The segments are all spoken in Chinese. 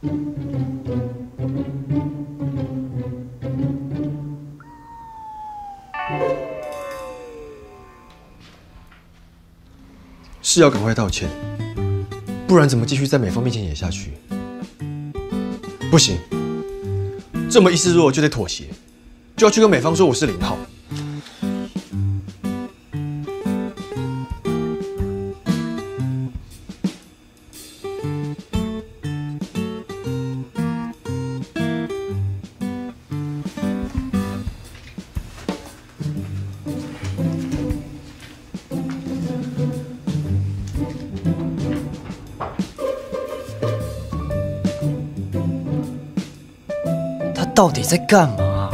是要赶快道歉，不然怎么继续在美方面前演下去？不行，这么意思弱就得妥协，就要去跟美方说我是零号。到底在干嘛？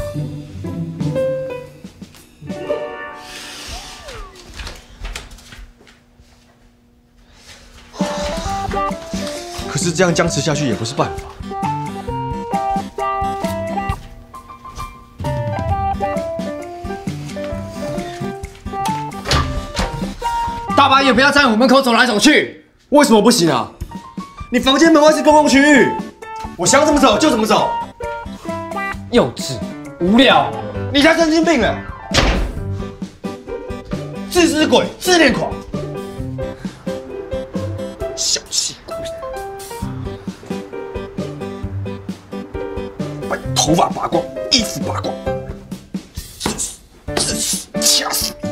可是这样僵持下去也不是办法。大半夜不要在我门口走来走去。为什么不行啊？你房间门外是公共区域，我想怎么走就怎么走。幼稚，无聊。你才神经病呢！自私鬼，自恋狂，小气鬼，把你头发拔光，衣服拔光，自私，自私，掐死你！